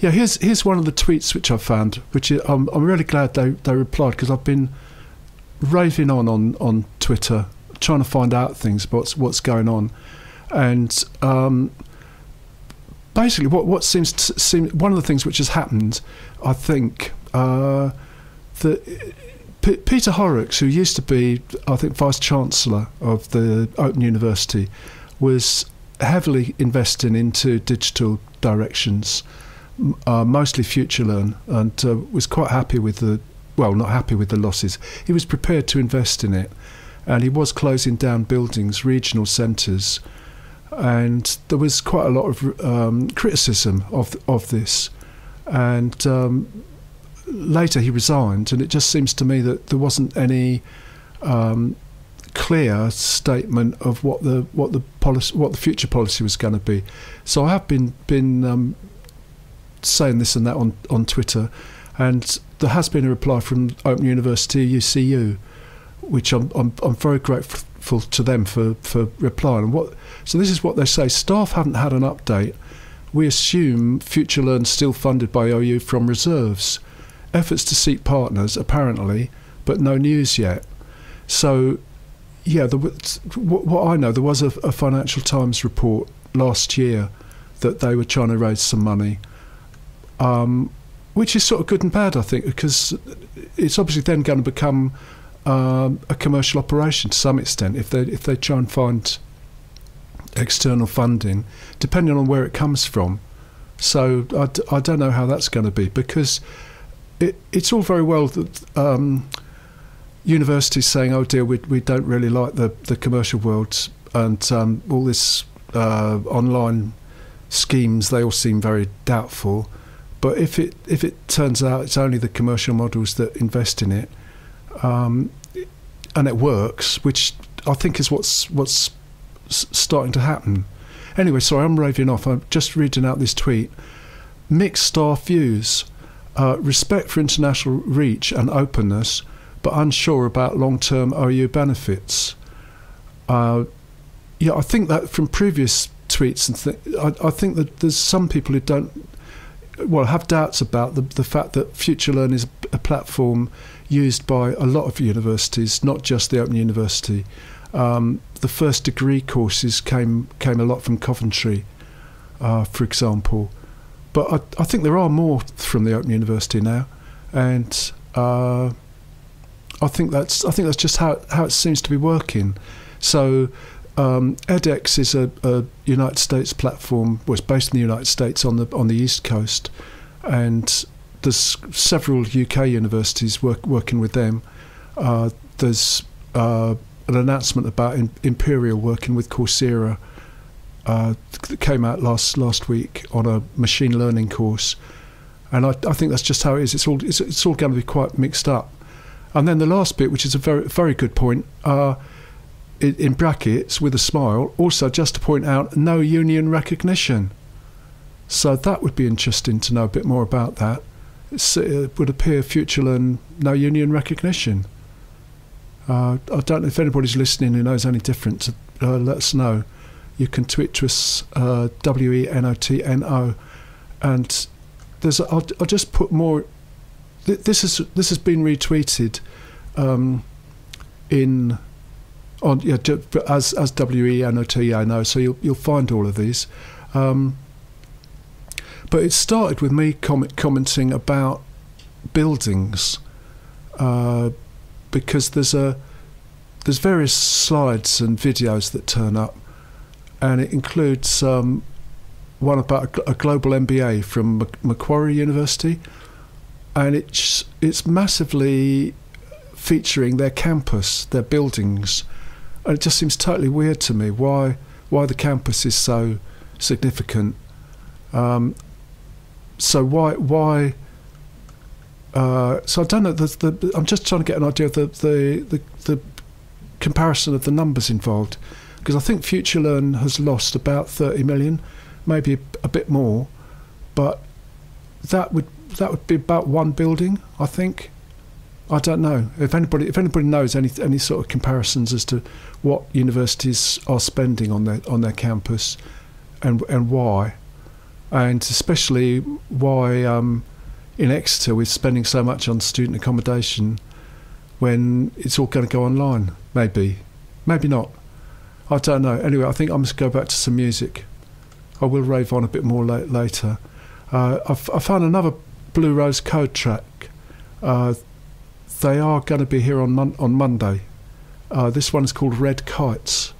Yeah, here's here's one of the tweets which I found, which is, I'm I'm really glad they they replied because I've been raving on on on Twitter trying to find out things about what's what's going on, and um, basically what what seems to seem one of the things which has happened, I think, uh, that. P- Peter Horrocks, who used to be, I think, vice chancellor of the Open University, was heavily investing into digital directions, uh, mostly FutureLearn, and uh, was quite happy with the, well, not happy with the losses. He was prepared to invest in it, and he was closing down buildings, regional centres, and there was quite a lot of um, criticism of of this, and. Um, later he resigned, and it just seems to me that there wasn't any um, clear statement of what the what the policy what the future policy was going to be. So I have been been um, saying this and that on on Twitter, and there has been a reply from Open University UCU, which I'm I'm, I'm very grateful to them for for replying. And what so this is what they say: staff haven't had an update. We assume FutureLearn still funded by OU from reserves efforts to seek partners, apparently, but no news yet. So, yeah, the, what I know, there was a, a, Financial Times report last year that they were trying to raise some money, um, which is sort of good and bad, I think, because it's obviously then going to become um, a commercial operation to some extent if they if they try and find external funding, depending on where it comes from. So I don't know how that's going to be because it, it's all very well that um, universities saying, "Oh dear, we we don't really like the the commercial world," and um, all this uh, online schemes they all seem very doubtful. But if it if it turns out it's only the commercial models that invest in it, um, and it works, which I think is what's what's starting to happen. Anyway, sorry, I'm raving off. I'm just reading out this tweet. Mixed staff views uh, respect for international reach and openness, but unsure about long term OU benefits. Uh, yeah, I think that from previous tweets, and I, I, think that there's some people who don't, well, have doubts about the, the fact that FutureLearn is a platform used by a lot of universities, not just the Open University. Um, the first degree courses came came a lot from Coventry, uh, for example but I, I, think there are more from the Open University now, and uh, I think that's I think that's just how how it seems to be working. So. Um, edX is a, a, United States platform. Was well, based in the United States on the on the East Coast, and there's several UK universities work, working with them. Uh, there's uh, an announcement about in, Imperial working with Coursera uh, that came out last last week on a machine learning course, and I, I think that's just how it is. It's all it's, it's, all going to be quite mixed up. And then the last bit, which is a very very good point, uh, in, brackets with a smile, also just to point out no union recognition. So that would be interesting to know a bit more about that. It's, it would appear FutureLearn no union recognition. Uh, I don't know if anybody's listening who knows any different. Uh, let us know you can tweet to us uh, W E N O T N O, and there's I'll, I'll just put more. Th- this is this has been retweeted um, in on yeah as as W E N O T N O. So you'll you'll find all of these. Um, but it started with me com- commenting about buildings uh, because there's a there's various slides and videos that turn up and it includes um, one about a, a, global MBA from Macquarie University, and it's it's massively featuring their campus, their buildings, and it just seems totally weird to me why why the campus is so significant. Um, so why why? Uh, so I don't know. The, the, I'm just trying to get an idea of the, the, the, the comparison of the numbers involved because I think FutureLearn has lost about 30 million, maybe a bit more, but that would that would be about one building, I think. I don't know if anybody if anybody knows any any sort of comparisons as to what universities are spending on their on their campus, and and why. and especially why um, in Exeter we're spending so much on student accommodation when it's all going to go online. Maybe, maybe not. I don't know. Anyway, I think I must go back to some music. I will rave on a bit more la- later. Uh, I found another Blue Rose Code track. Uh, they are going to be here on mon- on Monday. Uh, this one's called Red Kites.